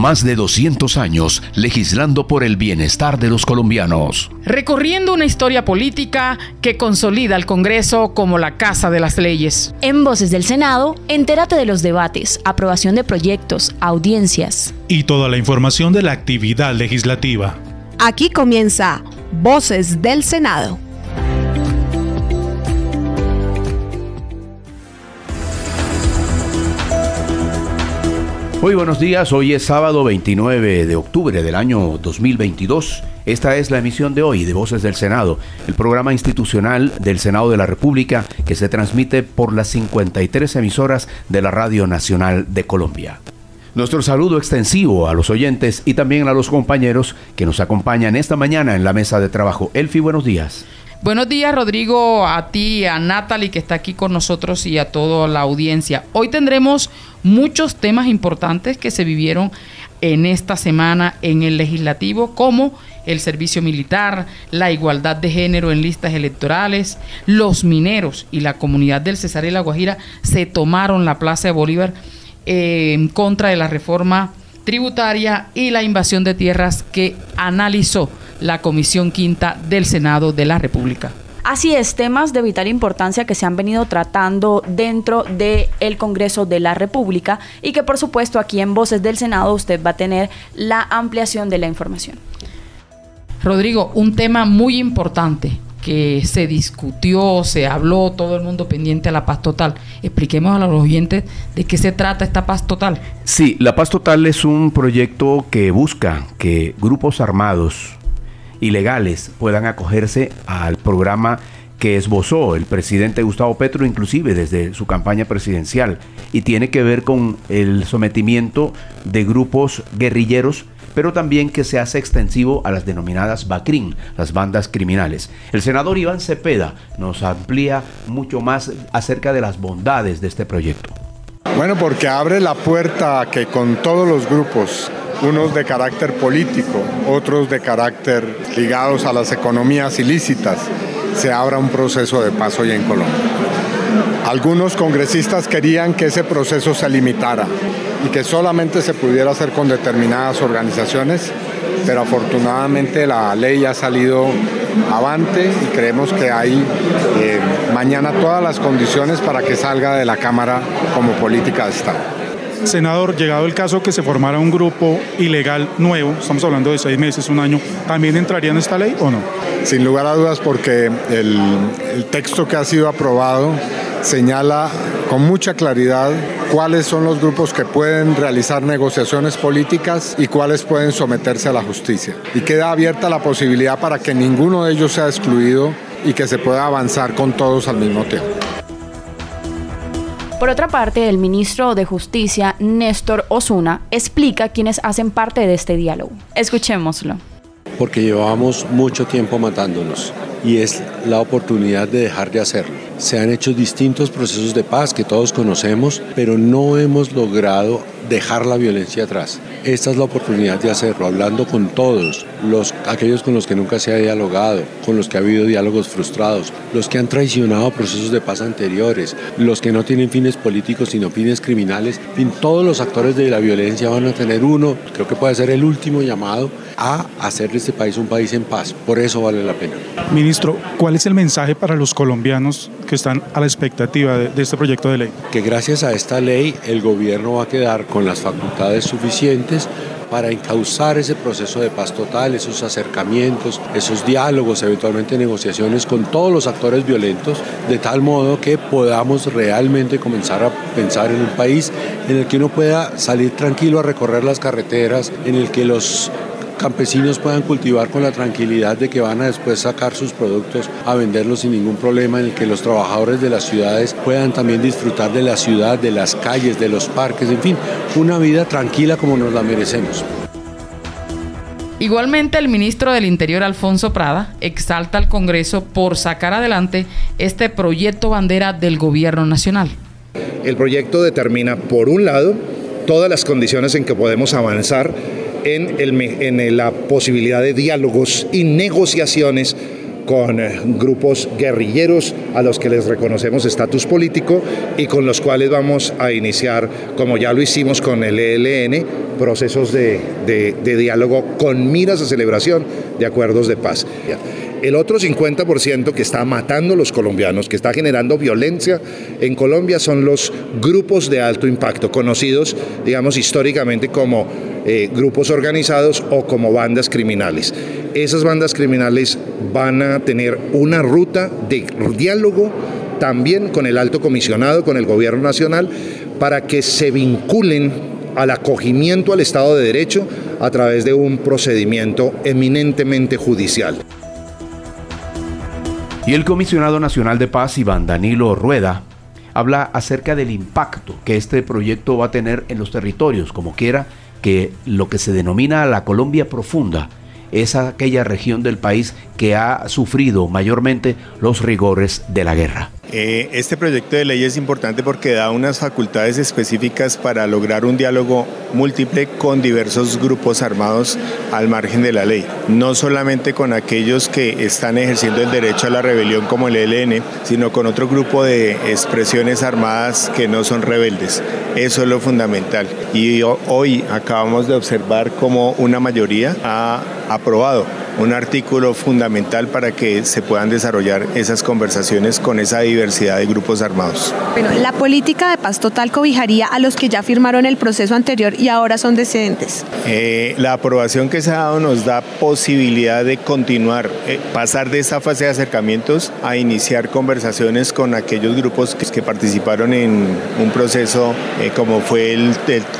Más de 200 años legislando por el bienestar de los colombianos. Recorriendo una historia política que consolida al Congreso como la Casa de las Leyes. En Voces del Senado, entérate de los debates, aprobación de proyectos, audiencias. Y toda la información de la actividad legislativa. Aquí comienza Voces del Senado. Muy buenos días, hoy es sábado 29 de octubre del año 2022. Esta es la emisión de hoy de Voces del Senado, el programa institucional del Senado de la República que se transmite por las 53 emisoras de la Radio Nacional de Colombia. Nuestro saludo extensivo a los oyentes y también a los compañeros que nos acompañan esta mañana en la mesa de trabajo. Elfi, buenos días. Buenos días, Rodrigo, a ti, a Natalie, que está aquí con nosotros y a toda la audiencia. Hoy tendremos muchos temas importantes que se vivieron en esta semana en el legislativo, como el servicio militar, la igualdad de género en listas electorales, los mineros y la comunidad del Cesar y la Guajira se tomaron la Plaza de Bolívar eh, en contra de la reforma tributaria y la invasión de tierras que analizó la Comisión Quinta del Senado de la República. Así es, temas de vital importancia que se han venido tratando dentro del Congreso de la República y que por supuesto aquí en Voces del Senado usted va a tener la ampliación de la información. Rodrigo, un tema muy importante que se discutió, se habló, todo el mundo pendiente a la paz total. Expliquemos a los oyentes de qué se trata esta paz total. Sí, la paz total es un proyecto que busca que grupos armados ilegales puedan acogerse al programa que esbozó el presidente Gustavo Petro, inclusive desde su campaña presidencial, y tiene que ver con el sometimiento de grupos guerrilleros, pero también que se hace extensivo a las denominadas BACRIN, las bandas criminales. El senador Iván Cepeda nos amplía mucho más acerca de las bondades de este proyecto. Bueno, porque abre la puerta a que con todos los grupos unos de carácter político, otros de carácter ligados a las economías ilícitas, se abra un proceso de paz hoy en Colombia. Algunos congresistas querían que ese proceso se limitara y que solamente se pudiera hacer con determinadas organizaciones, pero afortunadamente la ley ha salido avante y creemos que hay eh, mañana todas las condiciones para que salga de la Cámara como política de Estado. Senador, llegado el caso que se formara un grupo ilegal nuevo, estamos hablando de seis meses, un año, ¿también entraría en esta ley o no? Sin lugar a dudas, porque el, el texto que ha sido aprobado señala con mucha claridad cuáles son los grupos que pueden realizar negociaciones políticas y cuáles pueden someterse a la justicia. Y queda abierta la posibilidad para que ninguno de ellos sea excluido y que se pueda avanzar con todos al mismo tiempo. Por otra parte, el ministro de Justicia, Néstor Osuna, explica quiénes hacen parte de este diálogo. Escuchémoslo. Porque llevamos mucho tiempo matándonos y es la oportunidad de dejar de hacerlo. Se han hecho distintos procesos de paz que todos conocemos, pero no hemos logrado dejar la violencia atrás. Esta es la oportunidad de hacerlo, hablando con todos, los, aquellos con los que nunca se ha dialogado, con los que ha habido diálogos frustrados, los que han traicionado procesos de paz anteriores, los que no tienen fines políticos sino fines criminales. En fin, todos los actores de la violencia van a tener uno, creo que puede ser el último llamado a hacer de este país un país en paz. Por eso vale la pena. Ministro, ¿cuál es el mensaje para los colombianos que están a la expectativa de, de este proyecto de ley? Que gracias a esta ley el gobierno va a quedar con las facultades suficientes para encauzar ese proceso de paz total, esos acercamientos, esos diálogos, eventualmente negociaciones con todos los actores violentos, de tal modo que podamos realmente comenzar a pensar en un país en el que uno pueda salir tranquilo a recorrer las carreteras, en el que los campesinos puedan cultivar con la tranquilidad de que van a después sacar sus productos a venderlos sin ningún problema, en el que los trabajadores de las ciudades puedan también disfrutar de la ciudad, de las calles, de los parques, en fin, una vida tranquila como nos la merecemos. Igualmente, el ministro del Interior, Alfonso Prada, exalta al Congreso por sacar adelante este proyecto bandera del Gobierno Nacional. El proyecto determina, por un lado, todas las condiciones en que podemos avanzar en, el, en la posibilidad de diálogos y negociaciones con eh, grupos guerrilleros a los que les reconocemos estatus político y con los cuales vamos a iniciar, como ya lo hicimos con el ELN, procesos de, de diálogo con miras a celebración de acuerdos de paz. El otro 50% que está matando a los colombianos, que está generando violencia en Colombia, son los grupos de alto impacto, conocidos, digamos, históricamente como eh, grupos organizados o como bandas criminales. Esas bandas criminales van a tener una ruta de diálogo también con el alto comisionado, con el gobierno nacional, para que se vinculen al acogimiento al Estado de Derecho a través de un procedimiento eminentemente judicial. Y el comisionado nacional de paz, Iván Danilo Rueda, habla acerca del impacto que este proyecto va a tener en los territorios, como quiera que lo que se denomina la Colombia profunda es aquella región del país que ha sufrido mayormente los rigores de la guerra. Eh, este proyecto de ley es importante porque da unas facultades específicas para lograr un diálogo múltiple con diversos grupos armados al margen de la ley, no solamente con aquellos que están ejerciendo el derecho a la rebelión como el ELN, sino con otro grupo de expresiones armadas que no son rebeldes. Eso es lo fundamental. Y hoy acabamos de observar cómo una mayoría ha aprobado un artículo fundamental para que se puedan desarrollar esas conversaciones con esa diversidad de grupos armados. Bueno, la política de paz total cobijaría a los que ya firmaron el proceso anterior y ahora son decedentes. Eh, la aprobación que se ha dado nos da posibilidad de continuar, eh, pasar de esa fase de acercamientos a iniciar conversaciones con aquellos grupos que, participaron en un proceso eh, como fue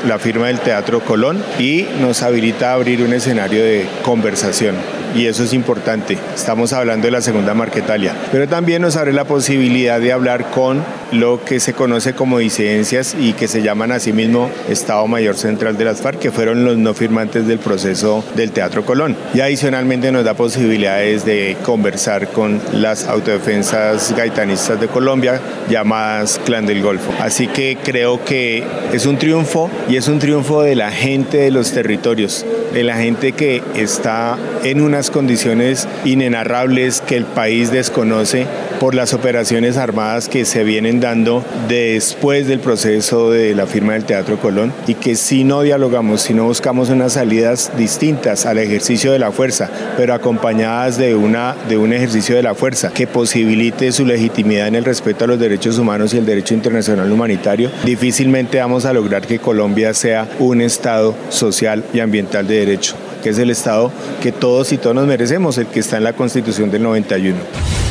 la firma del Teatro Colón y nos habilita a abrir un escenario de conversación y eso es importante. Estamos hablando de la segunda Marquetalia, pero también nos abre la posibilidad de hablar con lo que se conoce como disidencias y que se llaman asimismo Estado Mayor Central de las FARC, que fueron los no firmantes del proceso del Teatro Colón. Y adicionalmente nos da posibilidades de conversar con las autodefensas gaitanistas de Colombia, llamadas Clan del Golfo. Así que creo que es un triunfo y es un triunfo de la gente de los territorios, de la gente que está en una condiciones inenarrables que el país desconoce por las operaciones armadas que se vienen dando después del proceso de la firma del Teatro Colón y que si no dialogamos, si no buscamos unas salidas distintas al ejercicio de la fuerza, pero acompañadas de, una, de un ejercicio de la fuerza que posibilite su legitimidad en el respeto a los derechos humanos y el derecho internacional humanitario, difícilmente vamos a lograr que Colombia sea un Estado social y ambiental de derecho que es el Estado que todos y todos nos merecemos, el que está en la Constitución del 91.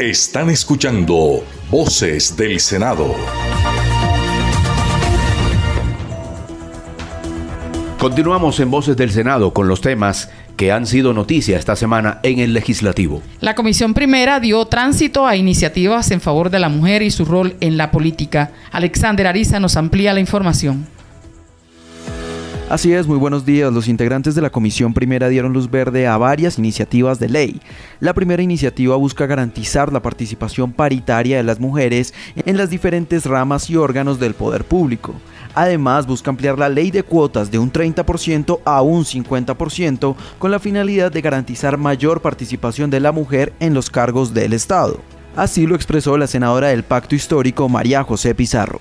Están escuchando Voces del Senado. Continuamos en Voces del Senado con los temas que han sido noticia esta semana en el legislativo. La Comisión Primera dio tránsito a iniciativas en favor de la mujer y su rol en la política. Alexander Ariza nos amplía la información. Así es, muy buenos días. Los integrantes de la Comisión Primera dieron luz verde a varias iniciativas de ley. La primera iniciativa busca garantizar la participación paritaria de las mujeres en las diferentes ramas y órganos del poder público. Además, busca ampliar la ley de cuotas de un 30% a un 50% con la finalidad de garantizar mayor participación de la mujer en los cargos del Estado. Así lo expresó la senadora del Pacto Histórico, María José Pizarro.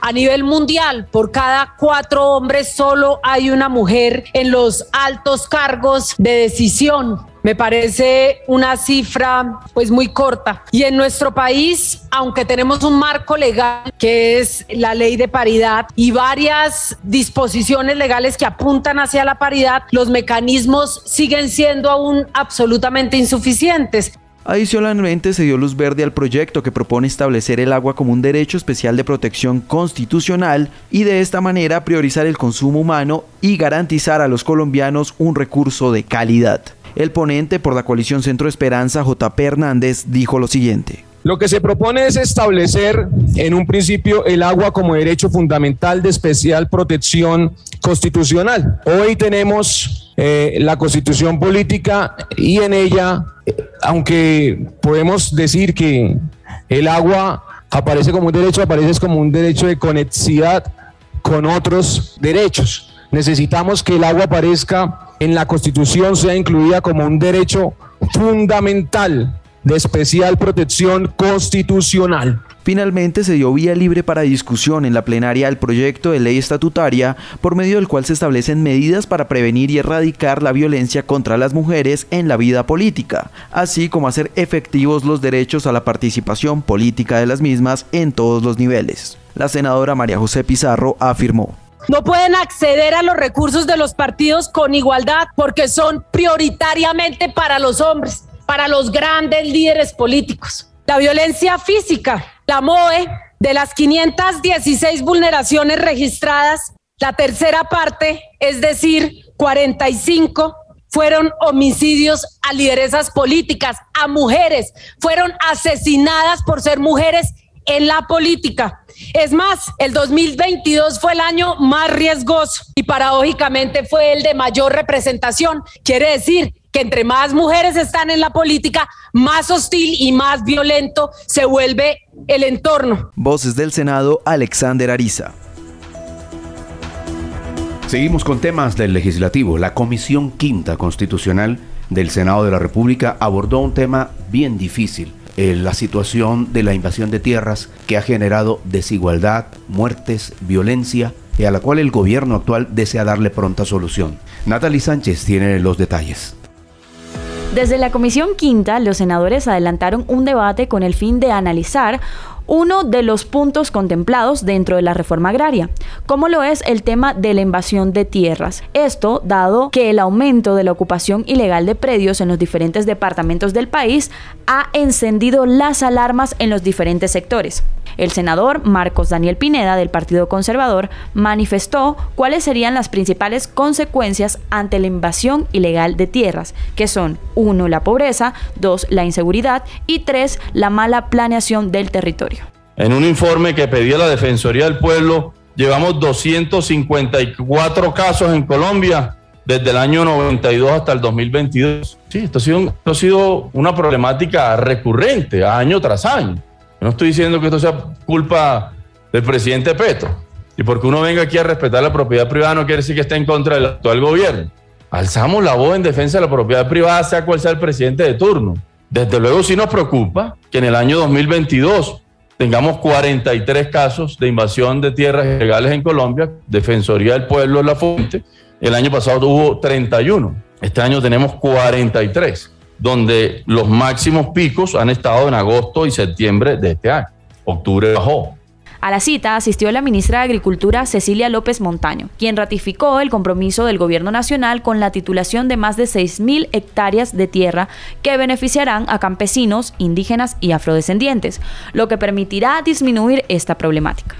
A nivel mundial, por cada cuatro hombres solo hay una mujer en los altos cargos de decisión. Me parece una cifra pues muy corta. Y en nuestro país, aunque tenemos un marco legal que es la ley de paridad y varias disposiciones legales que apuntan hacia la paridad, los mecanismos siguen siendo aún absolutamente insuficientes. Adicionalmente, se dio luz verde al proyecto que propone establecer el agua como un derecho especial de protección constitucional y de esta manera priorizar el consumo humano y garantizar a los colombianos un recurso de calidad. El ponente por la coalición Centro Esperanza, JP Hernández, dijo lo siguiente. Lo que se propone es establecer en un principio el agua como derecho fundamental de especial protección constitucional. Hoy tenemos eh, la constitución política y en ella, aunque podemos decir que el agua aparece como un derecho, aparece como un derecho de conexidad con otros derechos. necesitamos que el agua aparezca en la Constitución, sea incluida como un derecho fundamental de especial protección constitucional. Finalmente se dio vía libre para discusión en la plenaria el proyecto de ley estatutaria por medio del cual se establecen medidas para prevenir y erradicar la violencia contra las mujeres en la vida política, así como hacer efectivos los derechos a la participación política de las mismas en todos los niveles. La senadora María José Pizarro afirmó. No pueden acceder a los recursos de los partidos con igualdad porque son prioritariamente para los hombres, para los grandes líderes políticos. La violencia física la MOE, de las 516 vulneraciones registradas, la tercera parte, es decir, 45, fueron homicidios a lideresas políticas, a mujeres, fueron asesinadas por ser mujeres en la política. Es más, el 2022 fue el año más riesgoso y paradójicamente fue el de mayor representación. Quiere decir que entre más mujeres están en la política, más hostil y más violento se vuelve el entorno. Voces del Senado, Alexander Ariza. Seguimos con temas del legislativo. La Comisión Quinta Constitucional del Senado de la República abordó un tema bien difícil, eh, la situación de la invasión de tierras que ha generado desigualdad, muertes, violencia y a la cual el gobierno actual desea darle pronta solución. Natalie Sánchez tiene los detalles. Desde la Comisión Quinta, los senadores adelantaron un debate con el fin de analizar uno de los puntos contemplados dentro de la reforma agraria, como lo es el tema de la invasión de tierras. Esto dado que el aumento de la ocupación ilegal de predios en los diferentes departamentos del país ha encendido las alarmas en los diferentes sectores. El senador Marcos Daniel Pineda del Partido Conservador manifestó cuáles serían las principales consecuencias ante la invasión ilegal de tierras, que son 1. la pobreza, 2. la inseguridad y 3. la mala planeación del territorio. En un informe que pedía la Defensoría del Pueblo, llevamos 254 casos en Colombia desde el año 92 hasta el 2022. Sí, esto ha sido, esto ha sido una problemática recurrente, año tras año. No estoy diciendo que esto sea culpa del presidente Petro. Y porque uno venga aquí a respetar la propiedad privada no quiere decir que esté en contra del actual gobierno. Alzamos la voz en defensa de la propiedad privada, sea cual sea el presidente de turno. Desde luego sí nos preocupa que en el año 2022 tengamos 43 casos de invasión de tierras ilegales en Colombia, Defensoría del Pueblo es la fuente. El año pasado hubo 31, este año tenemos 43 donde los máximos picos han estado en agosto y septiembre de este año. Octubre bajó. A la cita asistió la ministra de Agricultura Cecilia López Montaño, quien ratificó el compromiso del Gobierno Nacional con la titulación de más de 6.000 hectáreas de tierra que beneficiarán a campesinos, indígenas y afrodescendientes, lo que permitirá disminuir esta problemática.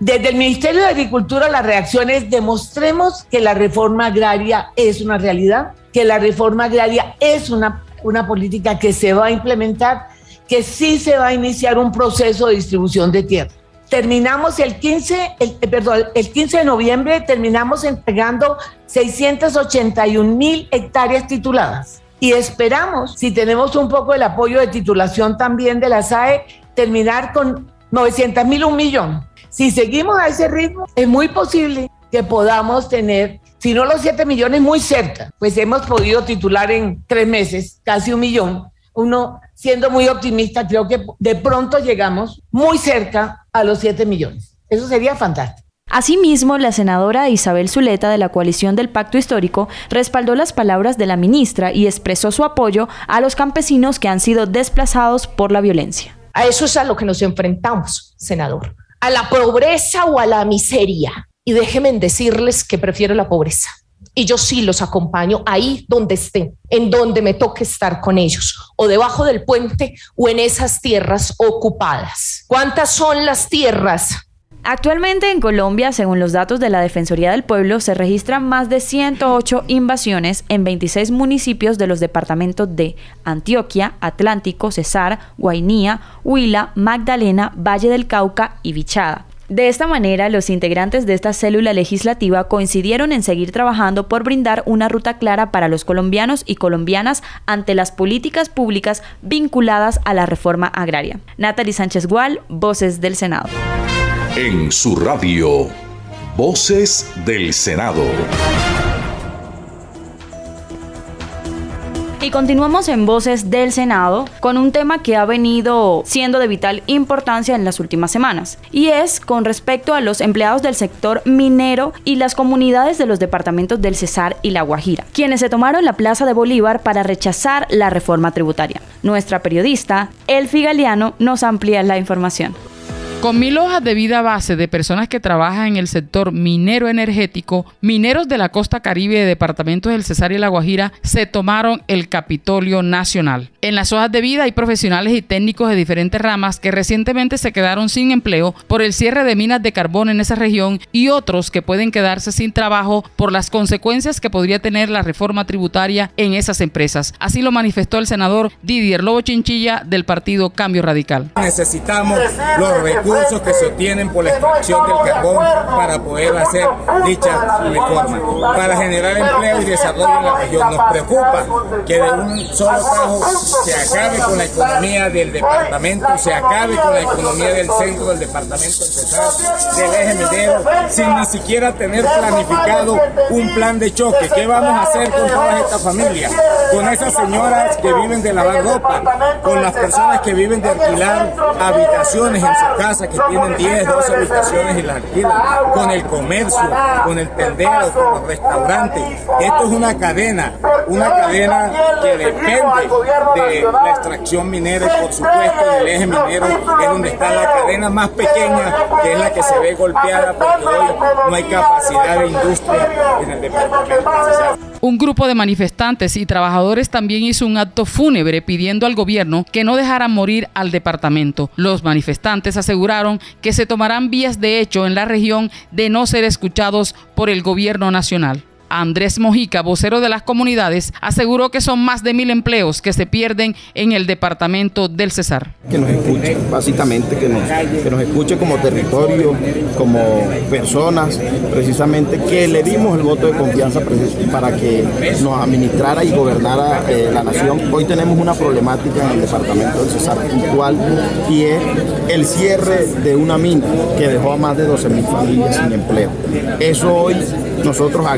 Desde el Ministerio de Agricultura la reacción es demostremos que la reforma agraria es una realidad, que la reforma agraria es una una política que se va a implementar, que sí se va a iniciar un proceso de distribución de tierra. Terminamos el 15, el, eh, perdón, el 15 de noviembre, terminamos entregando 681 mil hectáreas tituladas. Y esperamos, si tenemos un poco el apoyo de titulación también de la SAE, terminar con 900 mil, un millón. Si seguimos a ese ritmo, es muy posible que podamos tener si no los 7 millones, muy cerca, pues hemos podido titular en tres meses casi un millón. Uno, siendo muy optimista, creo que de pronto llegamos muy cerca a los 7 millones. Eso sería fantástico. Asimismo, la senadora Isabel Zuleta de la coalición del Pacto Histórico respaldó las palabras de la ministra y expresó su apoyo a los campesinos que han sido desplazados por la violencia. A eso es a lo que nos enfrentamos, senador. A la pobreza o a la miseria. Y déjenme decirles que prefiero la pobreza. Y yo sí los acompaño ahí donde estén, en donde me toque estar con ellos, o debajo del puente o en esas tierras ocupadas. ¿Cuántas son las tierras Actualmente en Colombia, según los datos de la Defensoría del Pueblo, se registran más de 108 invasiones en 26 municipios de los departamentos de Antioquia, Atlántico, Cesar, Guainía, Huila, Magdalena, Valle del Cauca y Vichada. De esta manera, los integrantes de esta célula legislativa coincidieron en seguir trabajando por brindar una ruta clara para los colombianos y colombianas ante las políticas públicas vinculadas a la reforma agraria. Natalie Sánchez Gual, Voces del Senado. En su radio, Voces del Senado. Y continuamos en Voces del Senado con un tema que ha venido siendo de vital importancia en las últimas semanas, y es con respecto a los empleados del sector minero y las comunidades de los departamentos del Cesar y La Guajira, quienes se tomaron la Plaza de Bolívar para rechazar la reforma tributaria. Nuestra periodista, Elfi Galeano, nos amplía la información. Con mil hojas de vida base de personas que trabajan en el sector minero energético, mineros de la costa caribe de departamentos del Cesar y La Guajira se tomaron el Capitolio Nacional. En las hojas de vida hay profesionales y técnicos de diferentes ramas que recientemente se quedaron sin empleo por el cierre de minas de carbón en esa región y otros que pueden quedarse sin trabajo por las consecuencias que podría tener la reforma tributaria en esas empresas. Así lo manifestó el senador Didier Lobo Chinchilla del partido Cambio Radical. Necesitamos los recursos que se obtienen por la extracción del carbón para poder hacer dicha reforma, para generar empleo y desarrollo en la región. Nos preocupa que de un solo trabajo se acabe con la economía del departamento, se acabe con la economía del centro del departamento del eje minero, sin ni siquiera tener planificado un plan de choque. ¿Qué vamos a hacer con todas estas familias? Con esas señoras que viven de lavar ropa, con las personas que viven de alquilar habitaciones en su que tienen 10, 12 habitaciones y las alquilan, con el comercio, con el tendero, con los restaurantes. Esto es una cadena, una cadena que depende de la extracción minera y por supuesto del eje minero es donde está la cadena más pequeña que es la que se ve golpeada porque hoy no hay capacidad de industria en el departamento. Un grupo de manifestantes y trabajadores también hizo un acto fúnebre pidiendo al gobierno que no dejara morir al departamento. Los manifestantes aseguraron que se tomarán vías de hecho en la región de no ser escuchados por el gobierno nacional. Andrés Mojica, vocero de las comunidades, aseguró que son más de mil empleos que se pierden en el departamento del Cesar. Que nos escuche, básicamente, que nos, que nos escuche como territorio, como personas, precisamente, que le dimos el voto de confianza para que nos administrara y gobernara eh, la nación. Hoy tenemos una problemática en el departamento del Cesar puntual y es el cierre de una mina que dejó a más de 12 mil familias sin empleo. Eso hoy nosotros a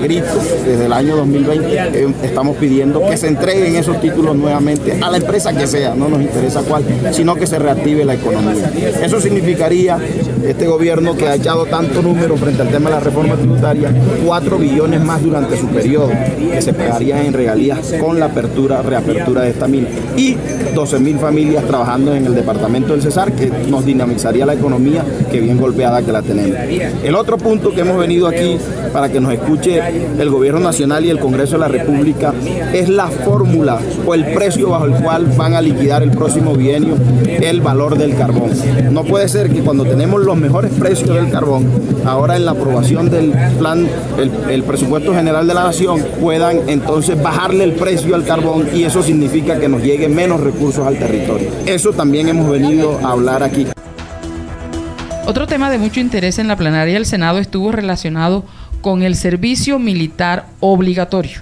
desde el año 2020 eh, estamos pidiendo que se entreguen esos títulos nuevamente a la empresa que sea, no nos interesa cuál, sino que se reactive la economía. Eso significaría este gobierno que ha echado tanto número frente al tema de la reforma tributaria, 4 billones más durante su periodo que se pagarían en regalías con la apertura, reapertura de esta mina. Y 12 mil familias trabajando en el departamento del Cesar que nos dinamizaría la economía que bien golpeada que la tenemos. El otro punto que hemos venido aquí para que nos escuche el Gobierno Nacional y el Congreso de la República es la fórmula o el precio bajo el cual van a liquidar el próximo bienio el valor del carbón. No puede ser que cuando tenemos los mejores precios del carbón, ahora en la aprobación del plan, el, presupuesto general de la nación, puedan entonces bajarle el precio al carbón y eso significa que nos lleguen menos recursos al territorio. Eso también hemos venido a hablar aquí. Otro tema de mucho interés en la plenaria del Senado estuvo relacionado con el servicio militar obligatorio.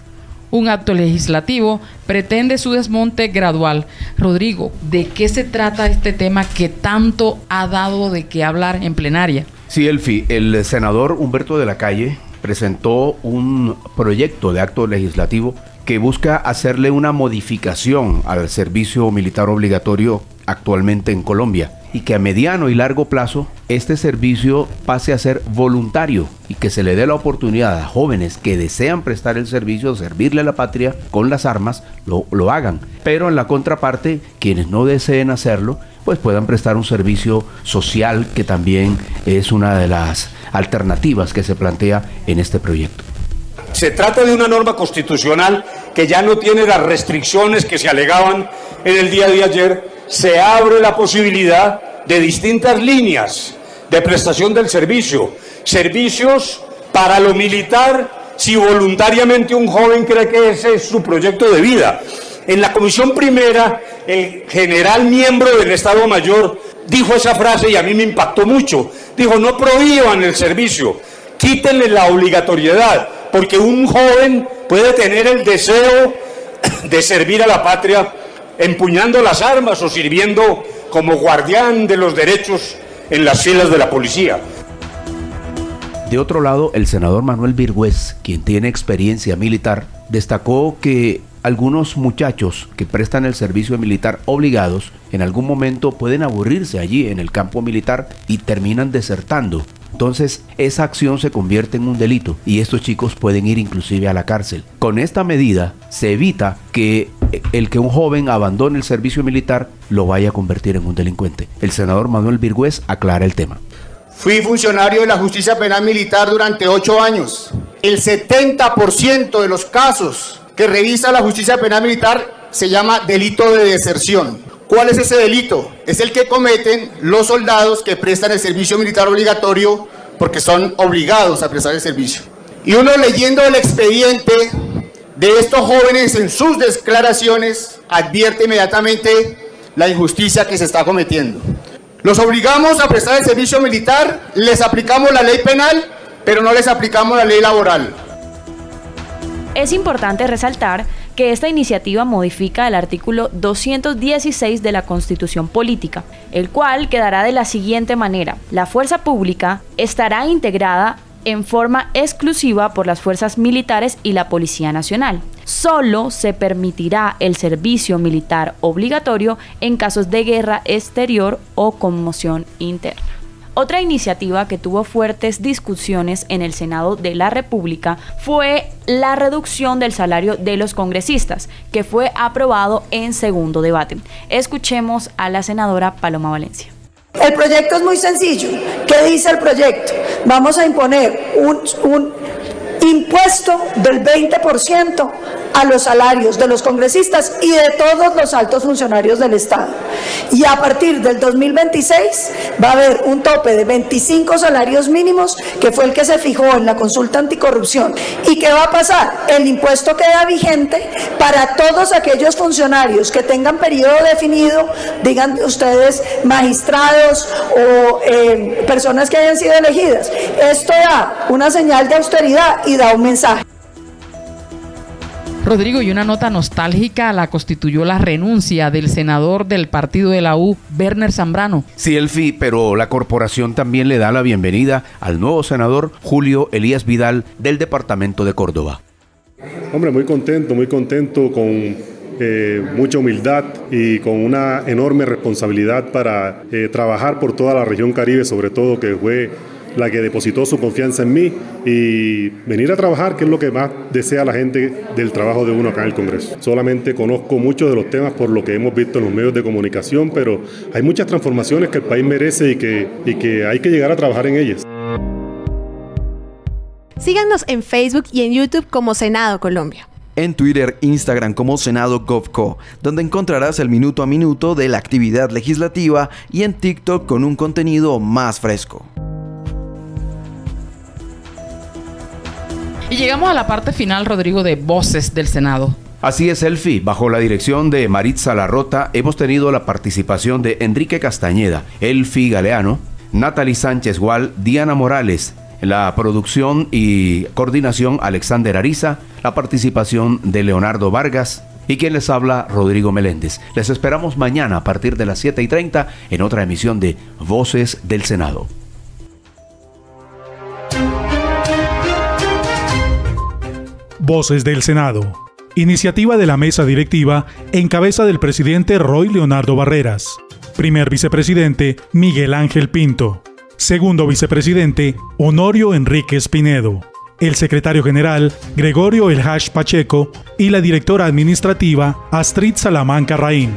Un acto legislativo pretende su desmonte gradual. Rodrigo, ¿de qué se trata este tema que tanto ha dado de qué hablar en plenaria? Sí, Elfi, el senador Humberto de la Calle presentó un proyecto de acto legislativo que busca hacerle una modificación al servicio militar obligatorio actualmente en Colombia y que a mediano y largo plazo este servicio pase a ser voluntario y que se le dé la oportunidad a jóvenes que desean prestar el servicio, servirle a la patria con las armas, lo, lo hagan. Pero en la contraparte, quienes no deseen hacerlo, pues puedan prestar un servicio social que también es una de las alternativas que se plantea en este proyecto. Se trata de una norma constitucional que ya no tiene las restricciones que se alegaban en el día de ayer se abre la posibilidad de distintas líneas de prestación del servicio, servicios para lo militar si voluntariamente un joven cree que ese es su proyecto de vida. En la comisión primera, el general miembro del Estado Mayor dijo esa frase y a mí me impactó mucho. Dijo, no prohíban el servicio, quítenle la obligatoriedad, porque un joven puede tener el deseo de servir a la patria empuñando las armas o sirviendo como guardián de los derechos en las filas de la policía. De otro lado, el senador Manuel Virgüez, quien tiene experiencia militar, destacó que algunos muchachos que prestan el servicio militar obligados en algún momento pueden aburrirse allí en el campo militar y terminan desertando. Entonces esa acción se convierte en un delito y estos chicos pueden ir inclusive a la cárcel. Con esta medida se evita que el que un joven abandone el servicio militar lo vaya a convertir en un delincuente. El senador Manuel Virgüez aclara el tema. Fui funcionario de la justicia penal militar durante ocho años. El 70% de los casos que revisa la justicia penal militar se llama delito de deserción. ¿Cuál es ese delito? Es el que cometen los soldados que prestan el servicio militar obligatorio porque son obligados a prestar el servicio. Y uno leyendo el expediente de estos jóvenes en sus declaraciones advierte inmediatamente la injusticia que se está cometiendo. Los obligamos a prestar el servicio militar, les aplicamos la ley penal, pero no les aplicamos la ley laboral. Es importante resaltar que esta iniciativa modifica el artículo 216 de la Constitución Política, el cual quedará de la siguiente manera. La fuerza pública estará integrada en forma exclusiva por las fuerzas militares y la Policía Nacional. Solo se permitirá el servicio militar obligatorio en casos de guerra exterior o conmoción interna. Otra iniciativa que tuvo fuertes discusiones en el Senado de la República fue la reducción del salario de los congresistas, que fue aprobado en segundo debate. Escuchemos a la senadora Paloma Valencia. El proyecto es muy sencillo. ¿Qué dice el proyecto? Vamos a imponer un, impuesto del 20% a los salarios de los congresistas y de todos los altos funcionarios del Estado. Y a partir del 2026 va a haber un tope de 25 salarios mínimos, que fue el que se fijó en la consulta anticorrupción. ¿Y qué va a pasar? El impuesto queda vigente para todos aquellos funcionarios que tengan periodo definido, digan ustedes magistrados o eh, personas que hayan sido elegidas. Esto da una señal de austeridad y da un mensaje. Rodrigo, y una nota nostálgica la constituyó la renuncia del senador del partido de la U, Werner Zambrano. Sí, Elfi, pero la corporación también le da la bienvenida al nuevo senador Julio Elías Vidal del departamento de Córdoba. Hombre, muy contento, muy contento con eh, mucha humildad y con una enorme responsabilidad para eh, trabajar por toda la región Caribe, sobre todo que fue la que depositó su confianza en mí y venir a trabajar, que es lo que más desea la gente del trabajo de uno acá en el Congreso. Solamente conozco muchos de los temas por lo que hemos visto en los medios de comunicación, pero hay muchas transformaciones que el país merece y que, y que hay que llegar a trabajar en ellas. Síganos en Facebook y en YouTube como Senado Colombia en Twitter, Instagram como Senado GovCo, donde encontrarás el minuto a minuto de la actividad legislativa y en TikTok con un contenido más fresco. Y llegamos a la parte final, Rodrigo, de Voces del Senado. Así es, Elfi. Bajo la dirección de Maritza Larrota hemos tenido la participación de Enrique Castañeda, Elfi Galeano, Natalie Sánchez Gual, Diana Morales, la producción y coordinación Alexander Ariza, la participación de Leonardo Vargas y quien les habla Rodrigo Meléndez. Les esperamos mañana a partir de las 7 y 30 en otra emisión de Voces del Senado. Voces del Senado. Iniciativa de la mesa directiva en cabeza del presidente Roy Leonardo Barreras. Primer vicepresidente Miguel Ángel Pinto. Segundo vicepresidente Honorio Enrique Pinedo. El secretario general Gregorio El Hash Pacheco y la directora administrativa Astrid Salamanca Raín.